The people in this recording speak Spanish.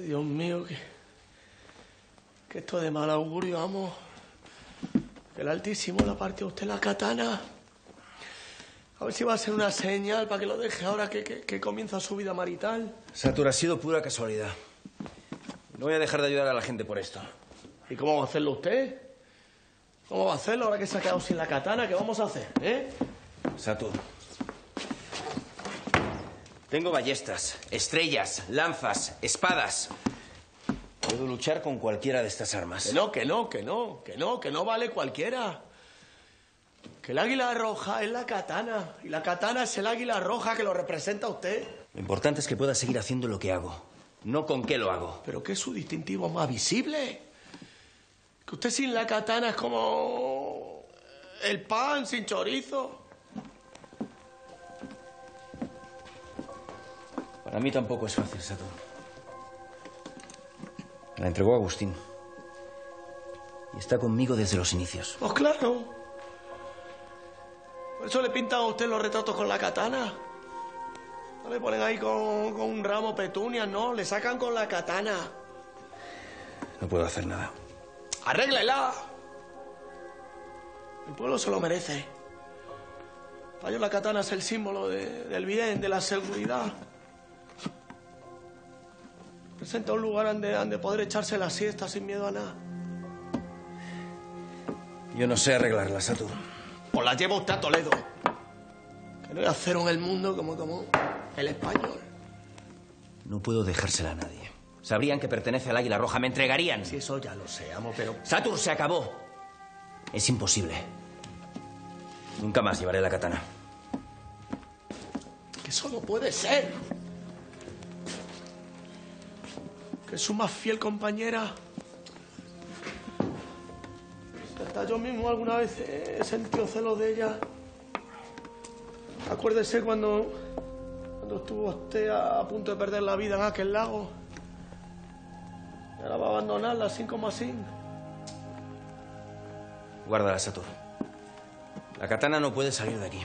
Ay, Dios mío, que, que esto es de mal augurio, vamos. Que el Altísimo le partió a usted la katana. A ver si va a ser una señal para que lo deje ahora que, que- que comienza su vida marital. Satur, ha sido pura casualidad. No voy a dejar de ayudar a la gente por esto. ¿Y cómo va a hacerlo usted? ¿Cómo va a hacerlo ahora que se ha quedado sin la katana? ¿Qué vamos a hacer, eh? Satur. Tengo ballestas, estrellas, lanzas, espadas. Puedo luchar con cualquiera de estas armas. Que no, que no, que no, que no, que no vale cualquiera. Que el águila roja es la katana. Y la katana es el águila roja que lo representa a usted. Lo importante es que pueda seguir haciendo lo que hago. No con qué lo hago. Pero que es su distintivo más visible. Que usted sin la katana es como el pan sin chorizo. Para mí tampoco es fácil. Me la entregó Agustín. Y está conmigo desde los inicios. Pues claro. Por eso le pintan a usted los retratos con la katana. No le ponen ahí con, con un ramo petunia, no. Le sacan con la katana. No puedo hacer nada. ¡Arréglela! El pueblo se lo merece. Para ellos la katana es el símbolo de- del bien, de la seguridad. Presenta un lugar donde, donde poder echarse la siesta sin miedo a nada. Yo no sé arreglarla, Satur. Pues la lleva usted a Toledo. Que no hay acero en el mundo como, como el español. No puedo dejársela a nadie. Sabrían que pertenece al Águila Roja, me entregarían. Si eso ya lo sé, amo, pero... Satur, se acabó. Es imposible. Nunca más llevaré la katana. Que eso no puede ser. Que es su más fiel compañera. Hasta yo mismo alguna vez he sentido celos de ella. Acuérdese cuando, cuando estuvo usted a, a punto de perder la vida en aquel lago. Y ahora va a abandonarla así como así. Guárdala, Satur. La katana no puede salir de aquí.